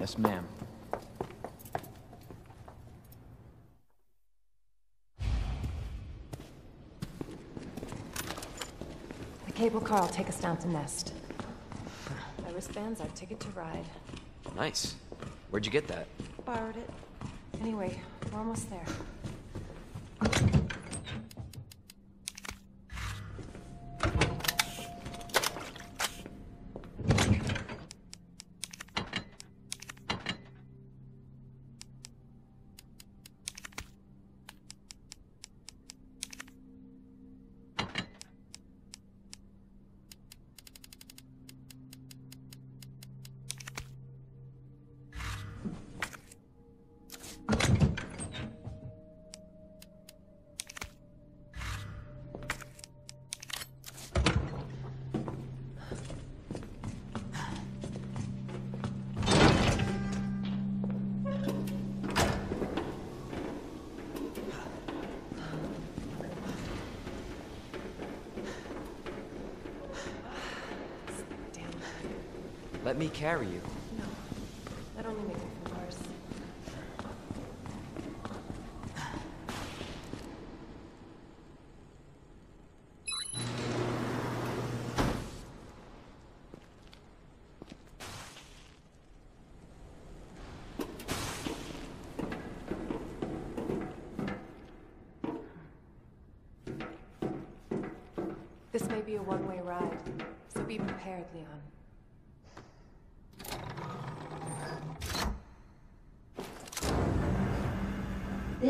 Yes, ma'am. The cable car will take us down to Nest. My wristband's our ticket to ride. Nice. Where'd you get that? Borrowed it. Anyway, we're almost there. Carry you. No. That only makes it worse. This may be a one-way ride, so be prepared, Leon.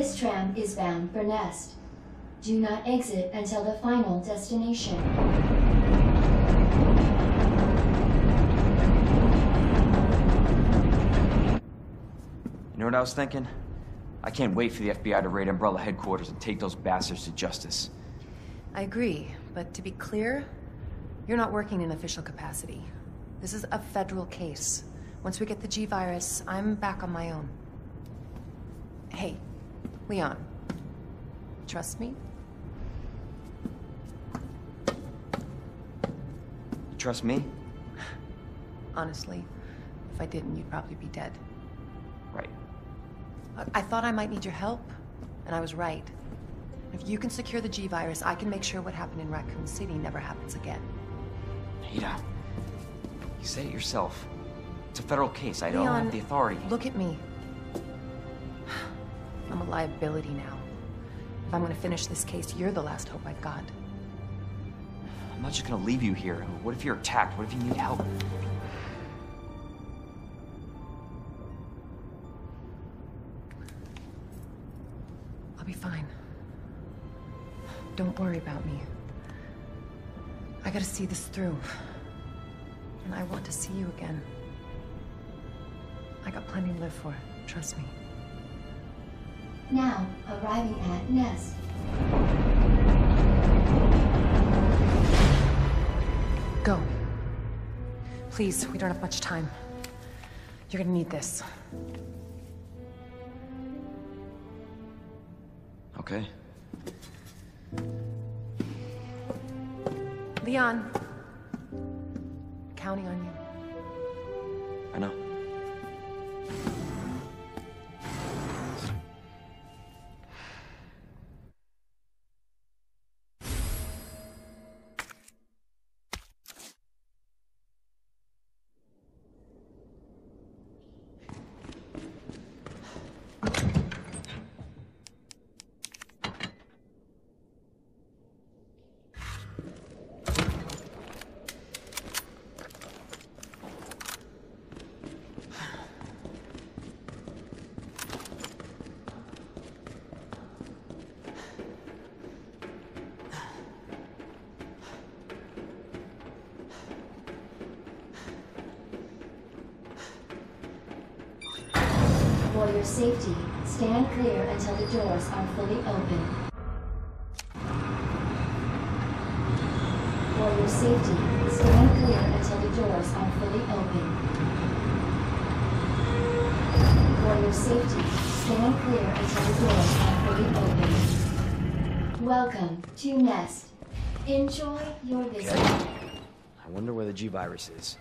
This tram is bound for Nest. Do not exit until the final destination. You know what I was thinking? I can't wait for the FBI to raid Umbrella headquarters and take those bastards to justice. I agree, but to be clear, you're not working in official capacity. This is a federal case. Once we get the G-Virus, I'm back on my own. Hey, Leon. Trust me? You trust me? Honestly, if I didn't, you'd probably be dead. Right. I, I thought I might need your help, and I was right. If you can secure the G-Virus, I can make sure what happened in Raccoon City never happens again. Ada, you say it yourself. It's a federal case. I don't have the authority. Look at me. Liability now. If I'm gonna finish this case, you're the last hope I've got. I'm not just gonna leave you here. What if you're attacked? What if you need help? I'll be fine. Don't worry about me. I gotta see this through. And I want to see you again. I got plenty to live for, trust me. Now, arriving at Nest. Go. Please, we don't have much time. You're gonna need this. Okay. Leon. Counting on you. I know. Safety, stand clear until the doors are fully open. For your safety, stand clear until the doors are fully open. For your safety, stand clear until the doors are fully open. Welcome to Nest. Enjoy your visit. I wonder where the G virus is.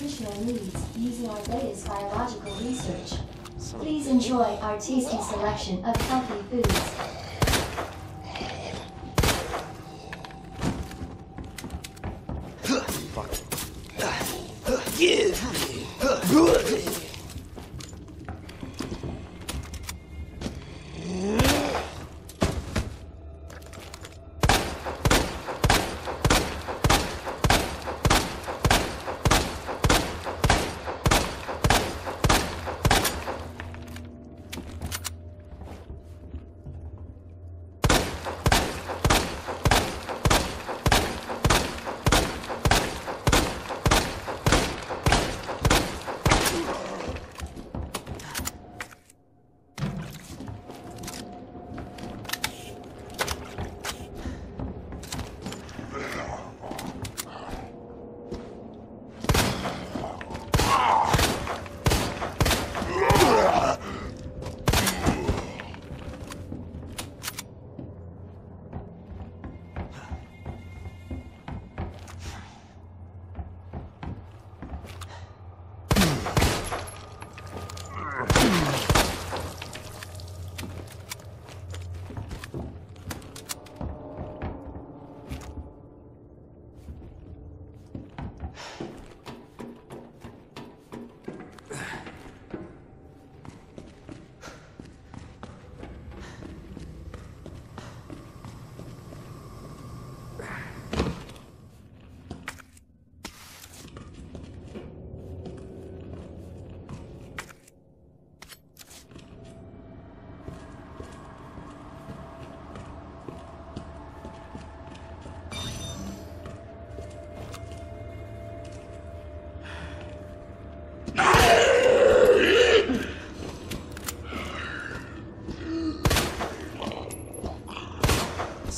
Your needs using our latest biological research. Son of a Please enjoy our tasty selection of healthy foods.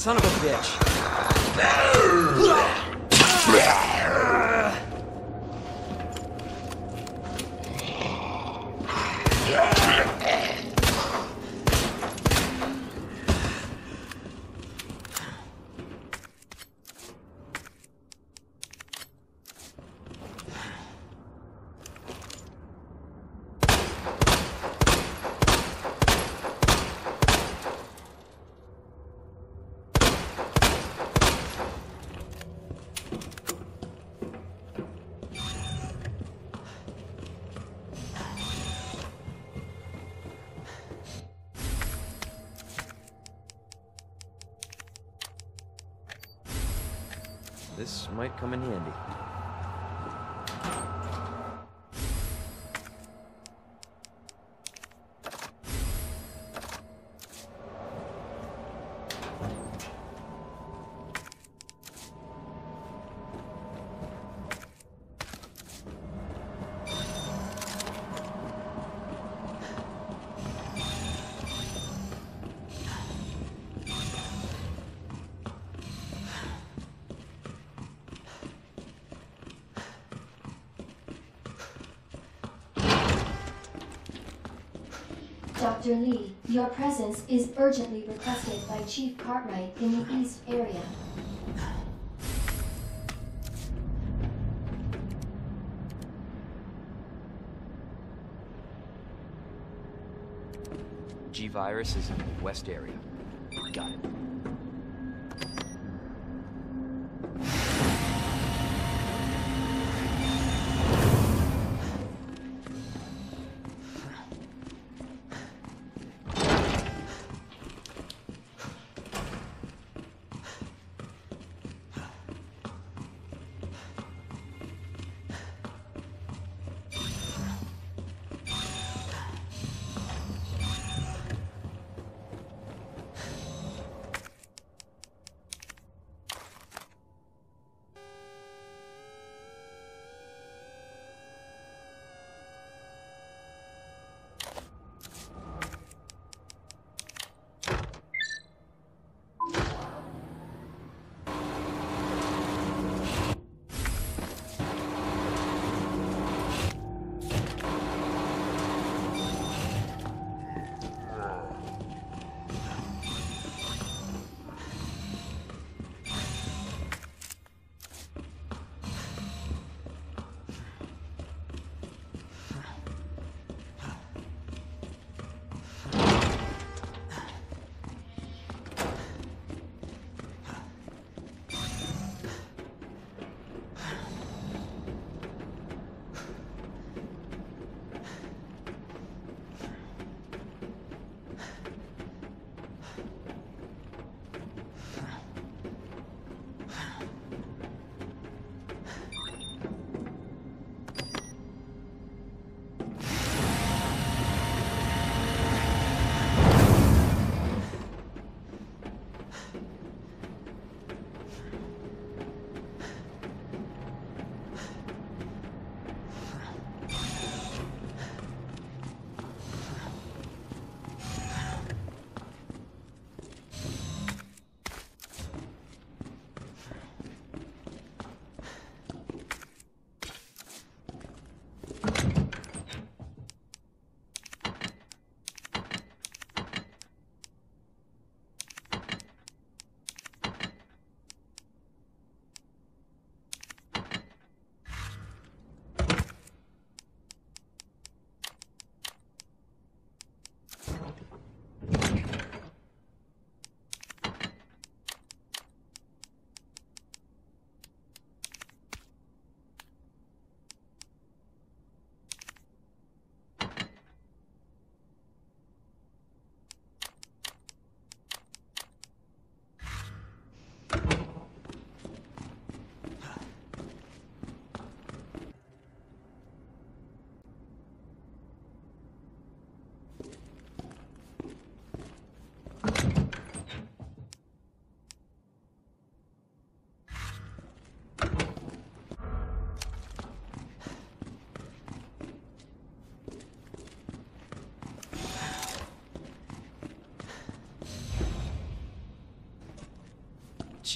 Son of a bitch. This might Dr. Lee, your presence is urgently requested by Chief Cartwright in the East area. G virus is in the west area.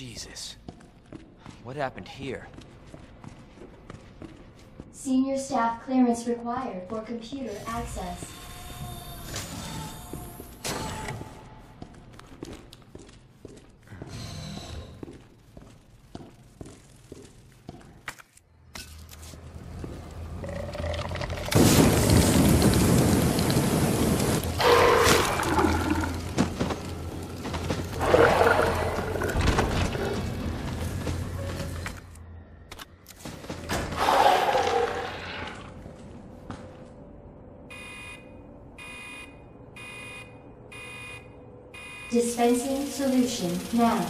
Jesus. What happened here? Senior staff clearance required for computer access. Solution now.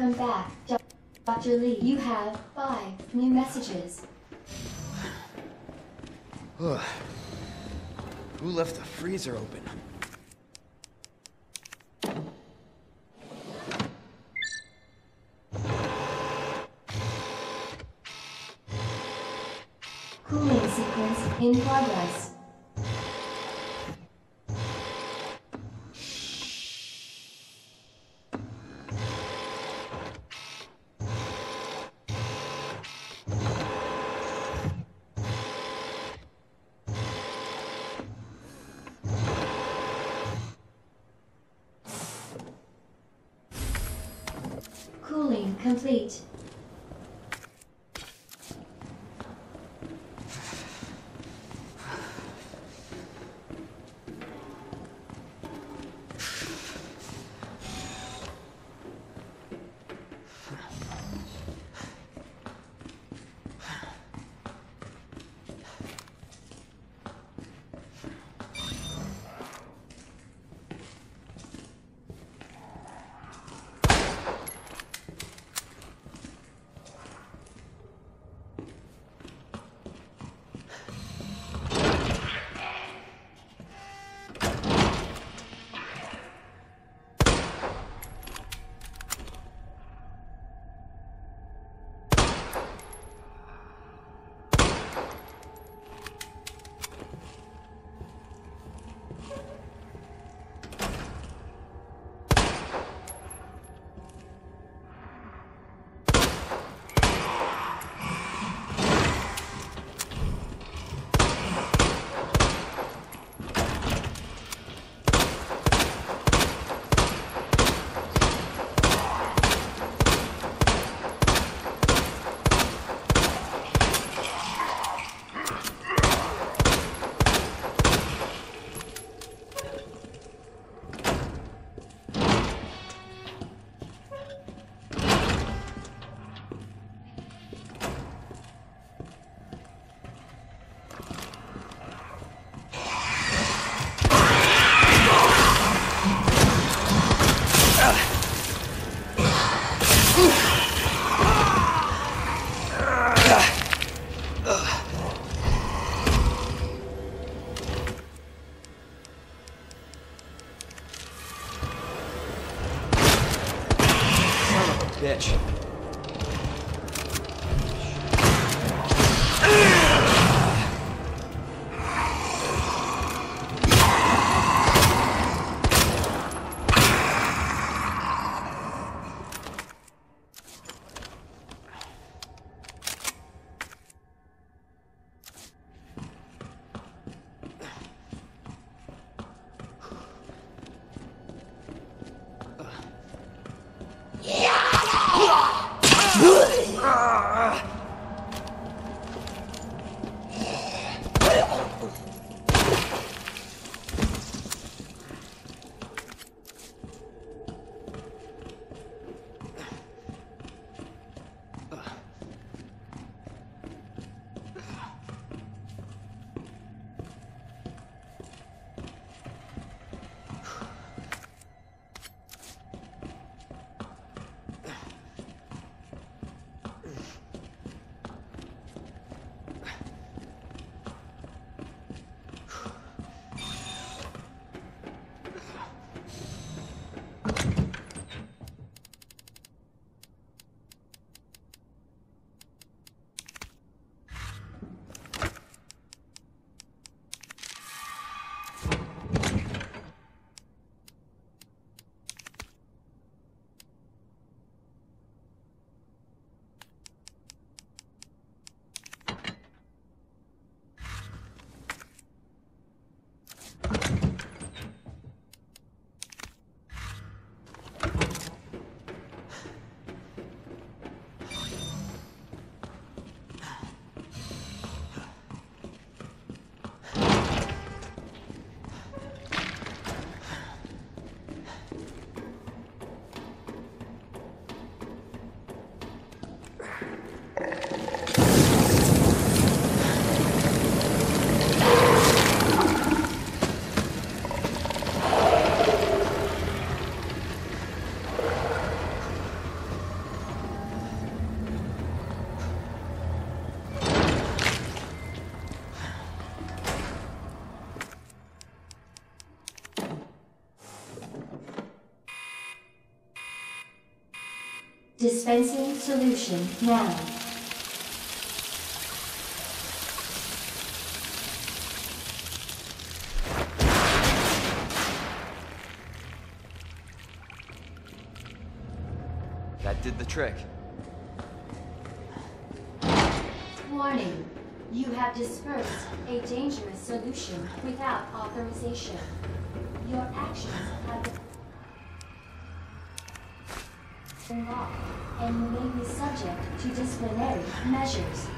Welcome back, Dr. Lee. You have five new messages. Who left the freezer open? Cooling sequence in progress. Complete. Dispensing solution now. That did the trick. Warning. You have dispersed a dangerous solution without authorization. Your actions have and may be subject to disciplinary measures.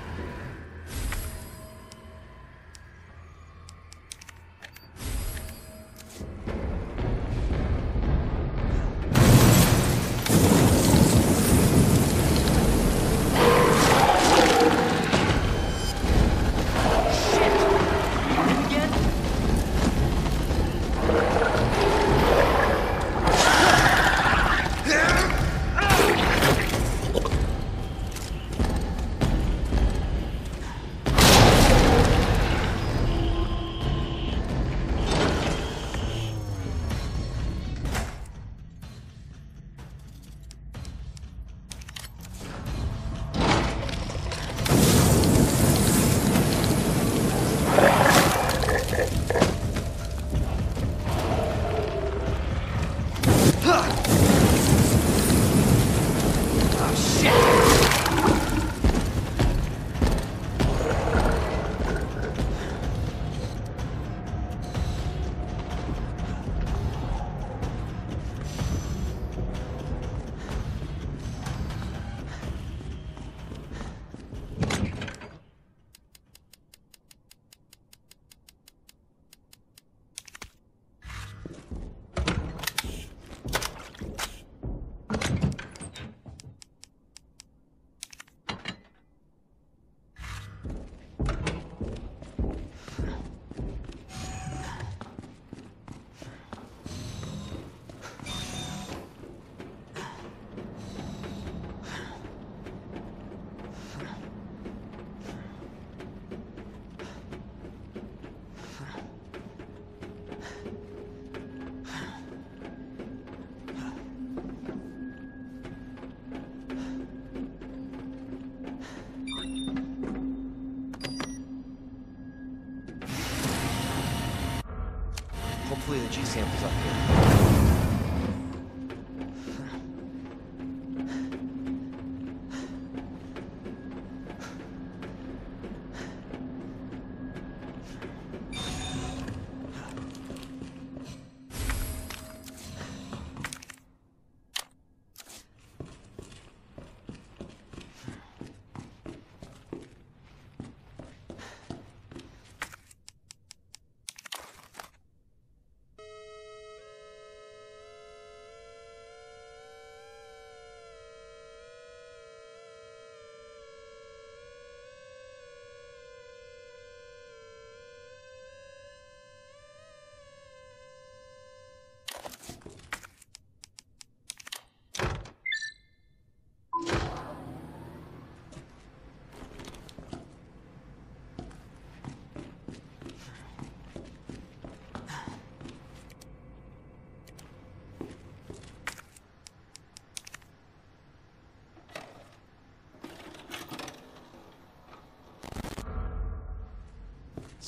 600 a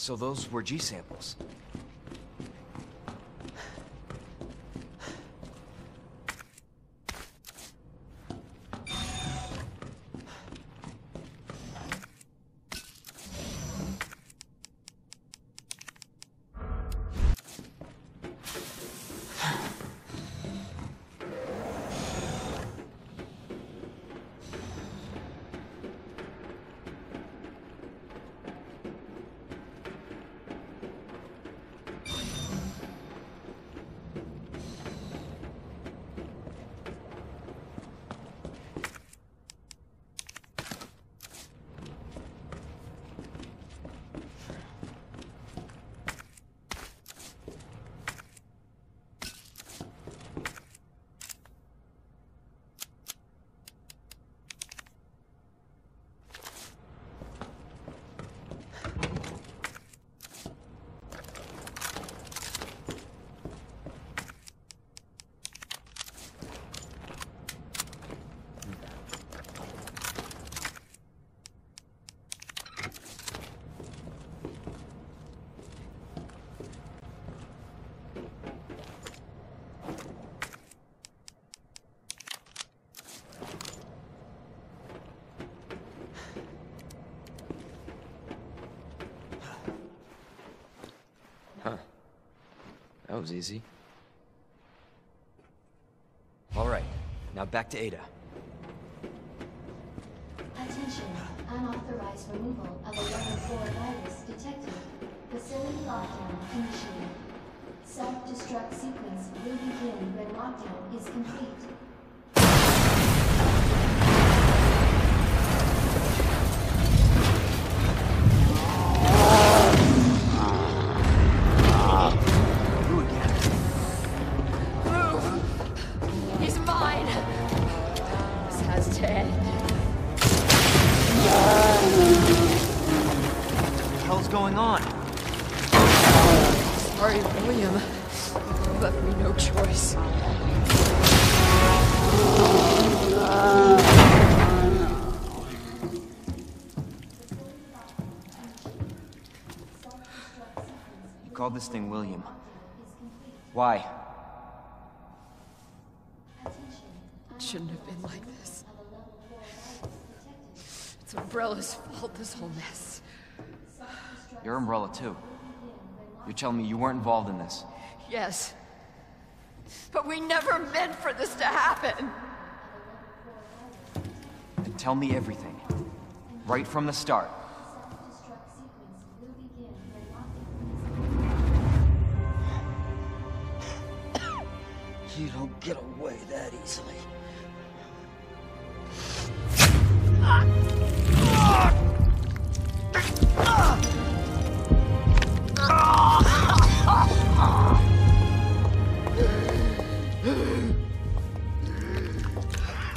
So those were G samples. Was easy. All right, now back to Ada. Attention, unauthorized removal of a level 4 virus detected. Facility lockdown initiated. Self-destruct sequence will begin when lockdown is complete. This thing William. Why? It shouldn't have been like this. It's Umbrella's fault, this whole mess. Your umbrella, too. You're telling me you weren't involved in this. Yes. But we never meant for this to happen. Then tell me everything. Right from the start. You don't get away that easily.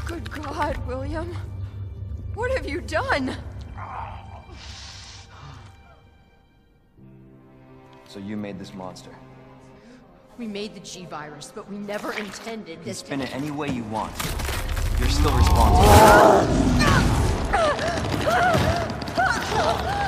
Good God, William. What have you done? So you made this monster. We made the G-Virus, but we never intended this spin it any way you want. You're still responsible.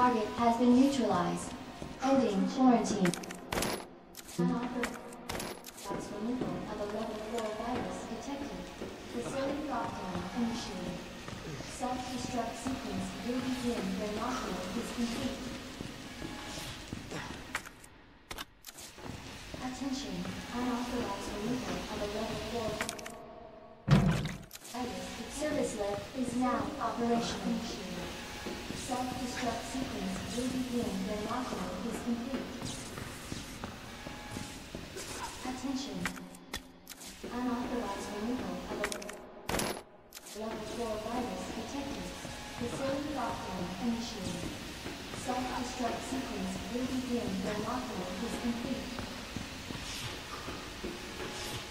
Target has been neutralized. Ending quarantine. Removal of level 4 virus detected. Facility lockdown initiated. Self-destruct sequence will begin when lockdown is complete. Attention, unauthorized removal of a level 4 virus. Service lab is now operational. Self-destruct sequence will begin when lockdown is complete. Attention. Unauthorized removal of a level 4 virus detected. Facility lockdown initiated. Self-destruct sequence will begin when lockdown is complete.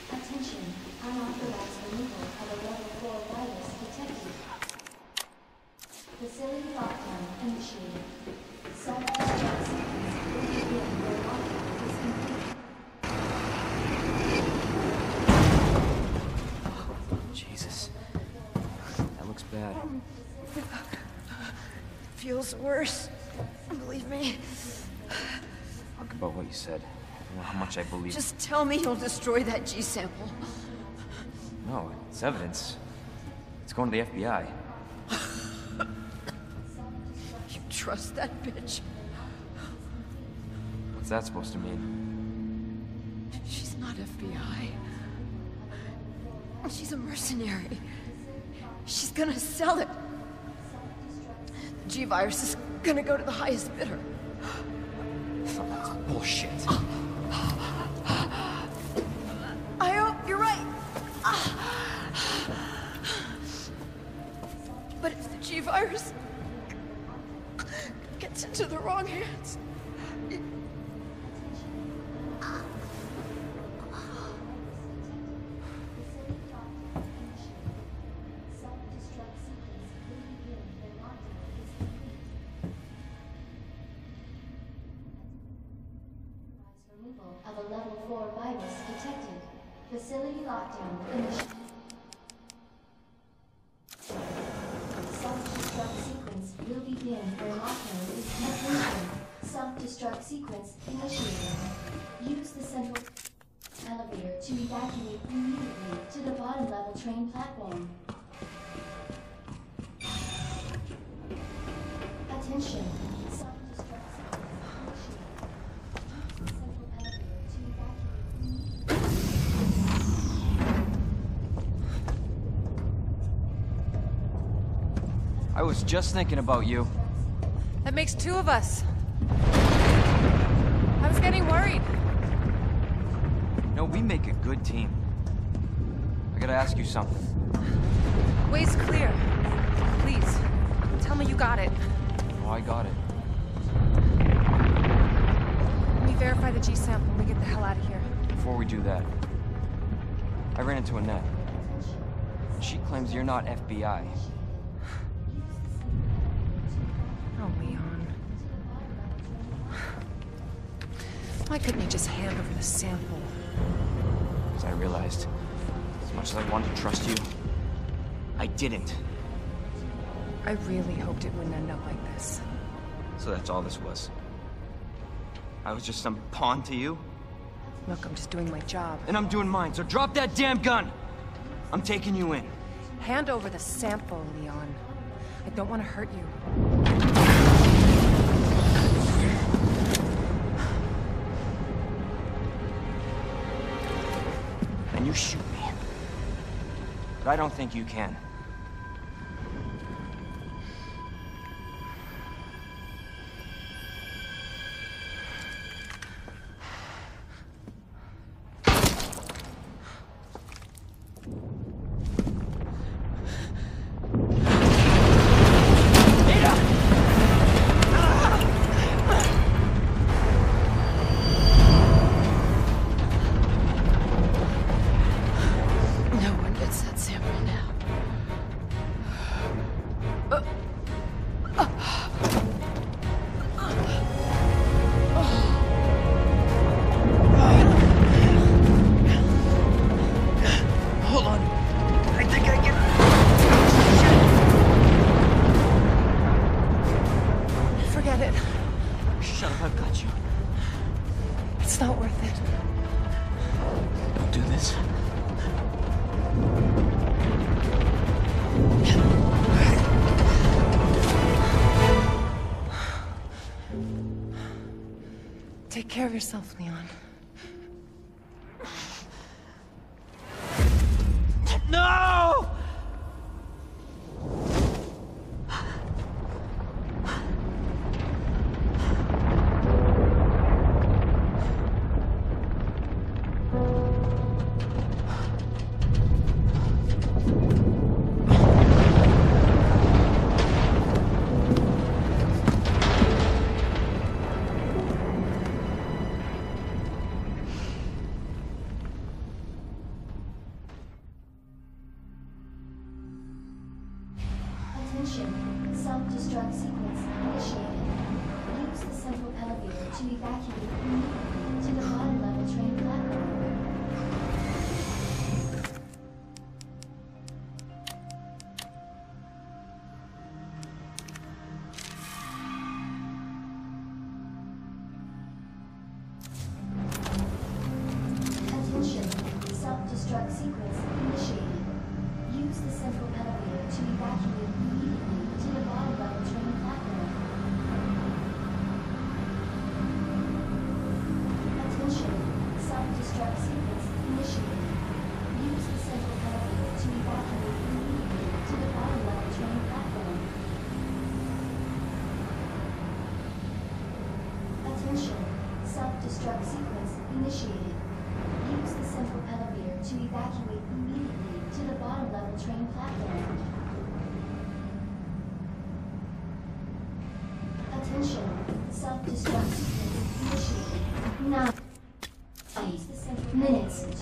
Attention. Unauthorized removal of a level 4 virus detected. Facility lockdown initiated. Self-destruct sequence will begin when lockdown is complete. Jesus. That looks bad. Feels worse. Believe me. Talk about what you said. I don't know how much I believe. Just tell me you'll destroy that G sample. No, it's evidence. It's going to the FBI. You trust that bitch? What's that supposed to mean? She's not FBI. She's a mercenary. She's gonna sell it. The G-Virus is gonna go to the highest bidder. That's bullshit. I hope you're right. But if the G-Virus gets into the wrong hands, was just thinking about you. That makes two of us. I was getting worried. No, we make a good team. I gotta ask you something. Way's clear. Please, tell me you got it. Oh, I got it. Let me verify the G sample and we get the hell out of here. Before we do that, I ran into Annette. She claims you're not FBI. Why couldn't you just hand over the sample? As I realized, as much as I wanted to trust you, I didn't. I really hoped it wouldn't end up like this. So that's all this was. I was just some pawn to you, Look, I'm just doing my job. and I'm doing mine, so drop that damn gun! I'm taking you in. Hand over the sample, Leon. I don't want to hurt you. And you shoot me. But I don't think you can.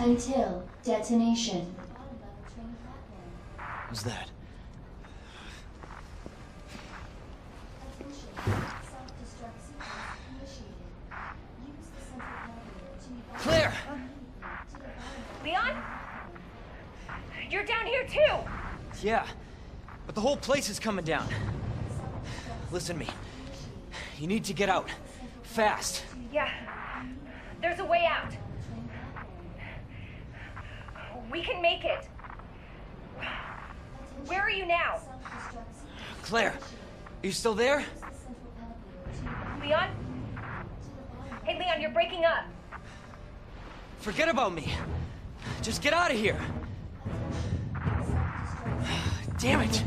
Until detonation. Who's that? Attention. Self-destruct sequence initiated. Use the central elevator to evacuate Claire! to the bottom Leon? You're down here too! Yeah, but the whole place is coming down. Listen to me. You need to get out. Fast. Yeah. There's a way out. We can make it. Where are you now? Claire, are you still there? Leon? Hey, Leon, you're breaking up. Forget about me. Just get out of here. Damn it.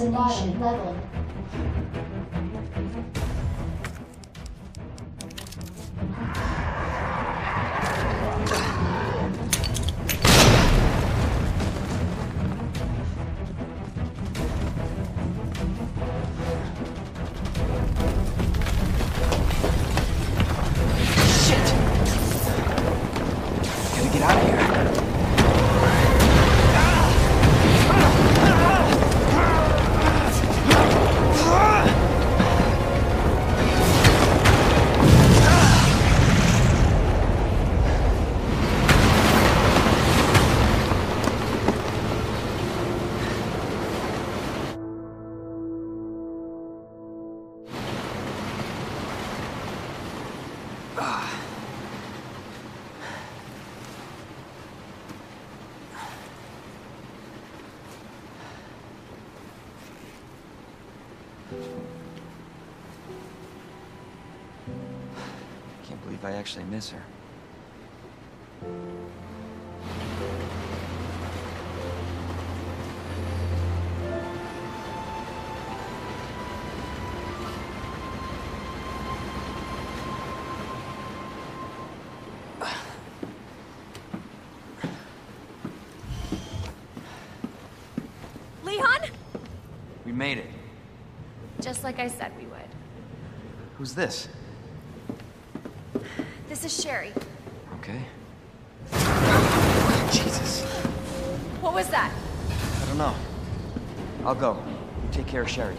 Arrived at detonation actually miss her. Leon? We made it. Just like I said we would. Who's this? This is Sherry. Okay. Jesus. What was that? I don't know. I'll go. You take care of Sherry.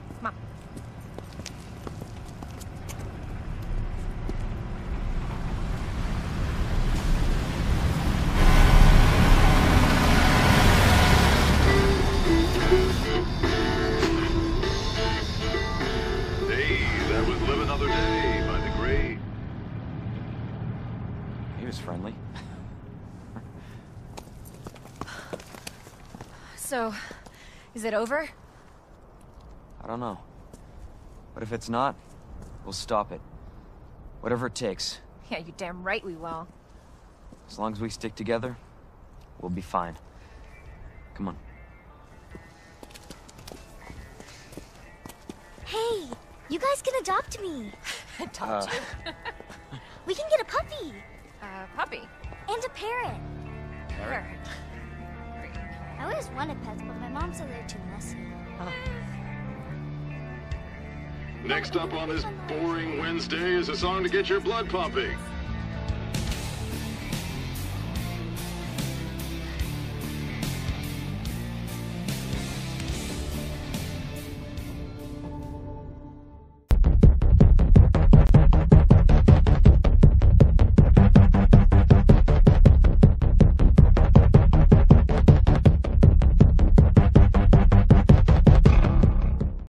Is it over? I don't know. But if it's not, we'll stop it. Whatever it takes. Yeah, you damn right we will. As long as we stick together, we'll be fine. Come on. Hey, you guys can adopt me. Adopt Uh, you. We can get a puppy Uh, puppy. and a parrot. Sure. I always wanted pets, but my mom said they're too messy. Next up on this boring Wednesday is a song to get your blood pumping.